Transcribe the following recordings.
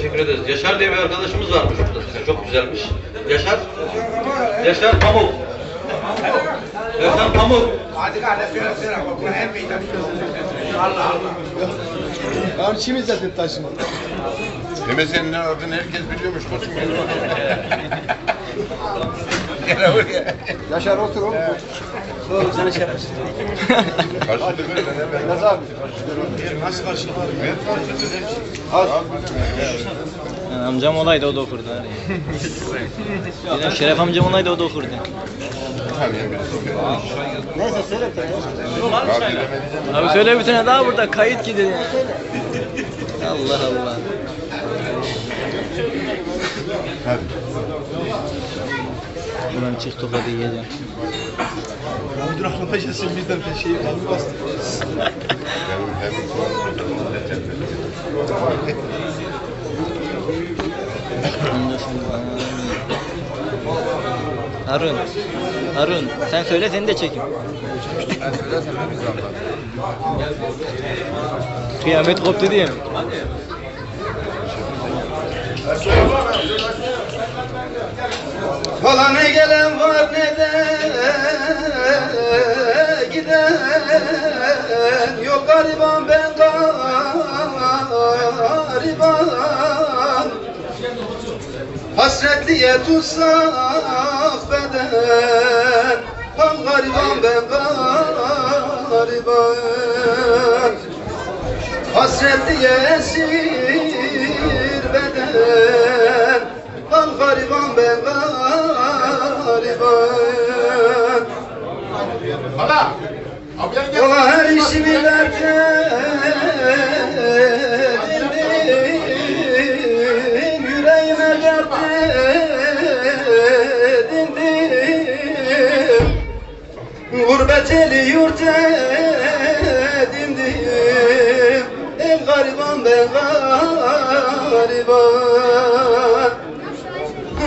teşekkür ederiz. Yaşar diye bir arkadaşımız varmış burada size. Çok güzelmiş. Yaşar. Yaşar Pamuk. Yaşar Pamuk. Lan kim izletti taşını? Demesenin adını herkes biliyormuş koçum. Gel buraya. Yaşar otur oğlum. Oğlum sana şerefsiz. Karşılıklı ben Yaz abi. Nasıl karşılıklı? Az. Yani amcam olaydı o da okurdu. Yine Şeref amcam olaydı o da okurdu. Neyse söyle. Abi söyle bir tane daha burada kayıt gidiyor. Allah Allah. Hadi. Buradan çık tokadı yiyeceğim. Dur aklıma gelsin bir de şeyi kalbi bastı. Hem Ondan sonra- Harun. Harun sen söyle seni de çekeyim. Kıyamet koptu diye mi? Valla ne gelen var ne de giden. Yok gariban ben gariban. Hasretliye tutsak beden. Tam gariban ben gariban. Hasretliye esir beden. Tam gariban ben gariban Gel. Ola her işimi verdim. Yüreğime dert edindim. Gurbet eli gariban ben gariban.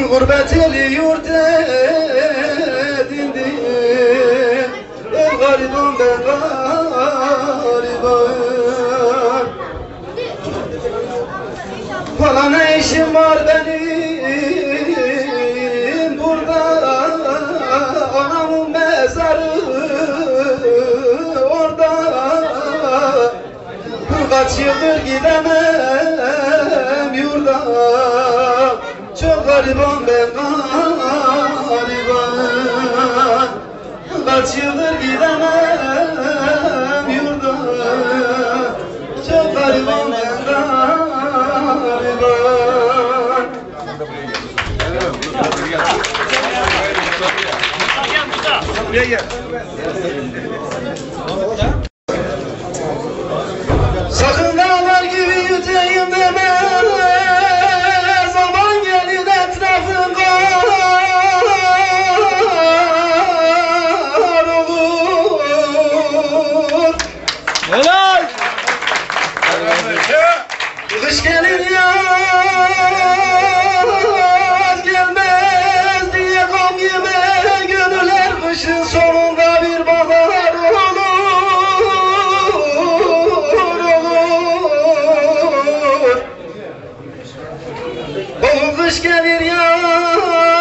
Gurbet eli El gariban ben gariban Valla ne işim var benim? Burada Anamın mezarı orada. Kaç yıldır gidemem yurda. Çok gariban ben gariban Sakın dağlar gibi yüzeyim deme. Zaman gelir etrafın kar olur. Helal! Kış gelir yaz gelmez kışın sonunda bir bahar olur olur. Oğlum kış gelir yaz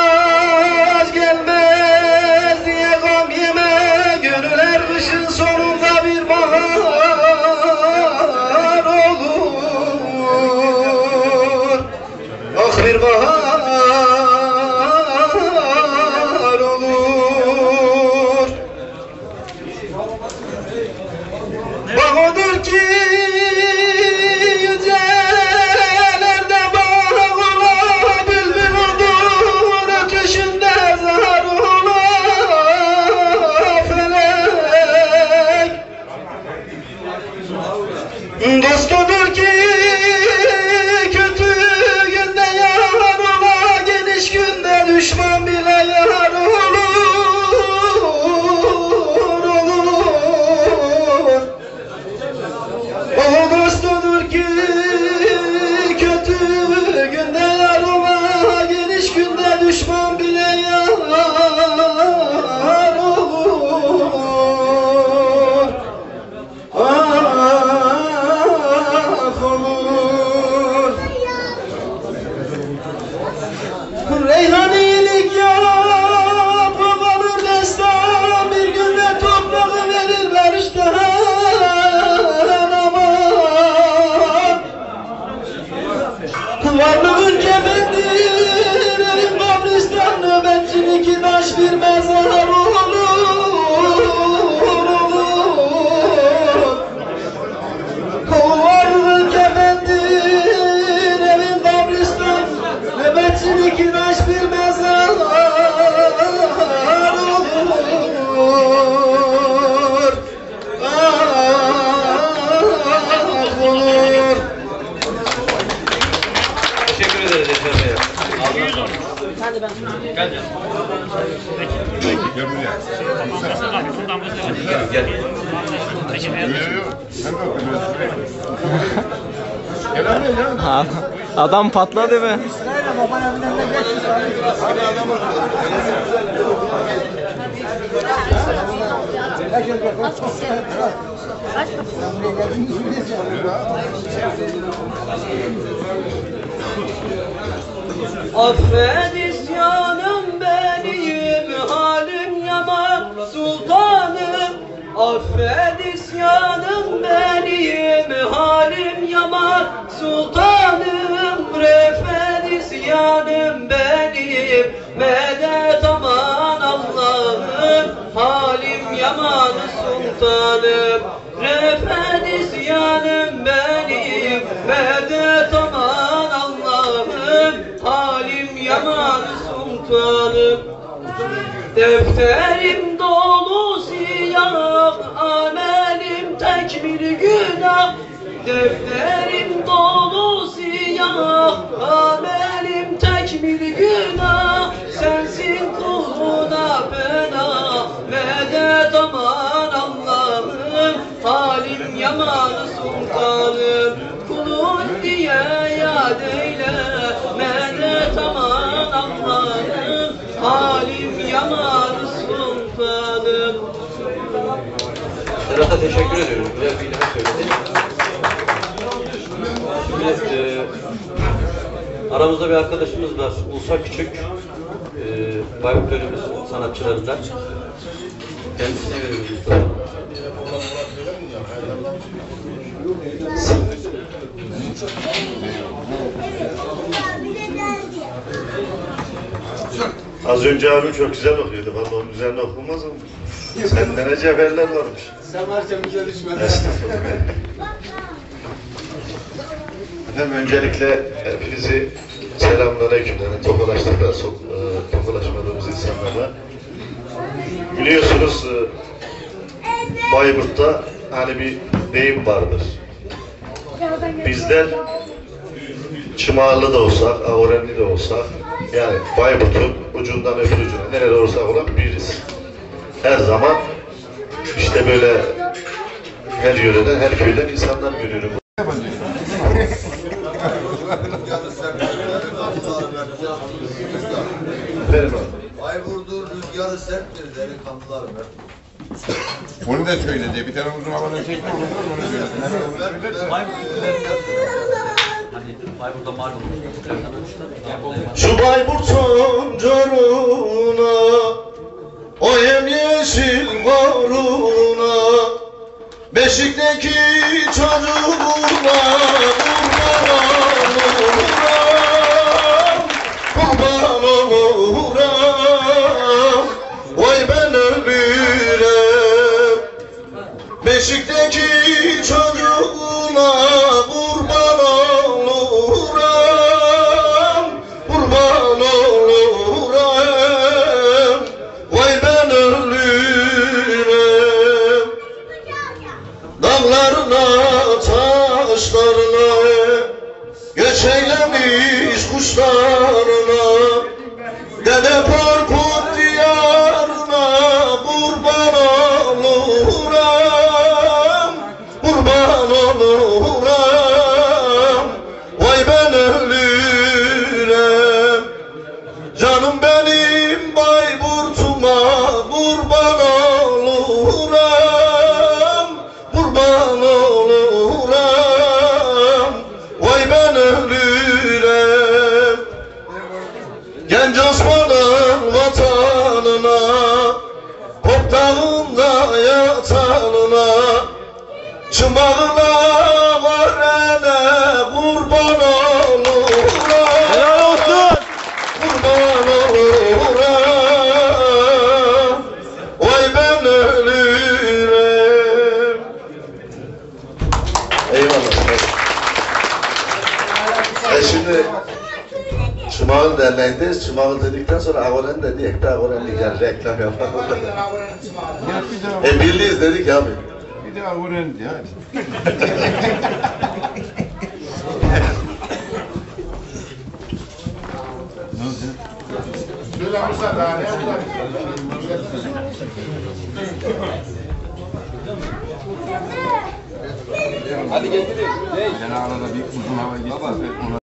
Gel buraya. Gel. Yok yok. Sen de otur. Gel abi ya. Adam patladı be. Affet isyanım Affet isyanım benim halim yaman sultanım Refet isyanım benim. Medet aman Allah'ım Halim yaman sultanım. Refet isyanım benim medet aman Allah'ım Halim yaman sultanım. Defterim tek bir günah Defterim dolu siyah. Amelim tek bir günah Sensin kuluna pena Medet aman Allah'ım Halim yaman sultanım. Kulun diye yad eyle Medet aman Allah'ım Halim yaman sultanım Serhat'a teşekkür ediyorum. Güzel bir ilham söyledi. Şimdi e, aramızda bir arkadaşımız var. Ulsa Küçük. E, Bayburt Bölümümüz sanatçılarından. Kendisine veriyoruz. Az önce abi çok güzel okuyordu. Vallahi onun üzerine okunmaz mı? Senden cevherler varmış. Sen varken güzel içme. Estağfurullah. Efendim öncelikle hepinizi selamünaleyküm. Yani tokalaştık da sok, e, tokalaşmadığımız insanlarla. Biliyorsunuz e, Bayburt'ta hani bir deyim vardır. Bizler Çımağırlı da olsak, Ahorenli de olsak, yani Bayburt'un ucundan öbür ucuna, nerede olursak olan biriz. Her zaman işte böyle her yöreden, her köyden insanlar görüyorum. Efendim abi. Bayburt'un rüzgarı serttir delikanlılar be. Onu da söyledi. Bir tane uzun havadan çekti. Onu. Hani Bayburt'ta malum. Şu Bayburt'un coruna O yemyeşil koruna Beşikteki çocuğuna Eylemiş kuşlarına. Dede Korkut diyarına kurban oluram Genç Osman'ın vatanına Kop dağında yatanına Çımağına Çımağıl Derneği'ndeyiz. Çımağıl dedikten sonra Agoren de diyek de Agoren'lik yani reklam. Ya daha, e birliyiz dedik abi. bir. Şöyle Musa daha ne? Hadi getirin. Ben arada bir uzun hava geçti.